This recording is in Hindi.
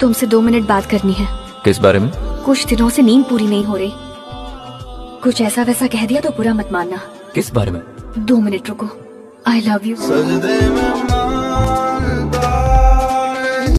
तुमसे दो मिनट बात करनी है। किस बारे में? कुछ दिनों से नींद पूरी नहीं हो रही। कुछ ऐसा वैसा कह दिया तो बुरा मत मानना। किस बारे में? दो मिनट रुको। I love you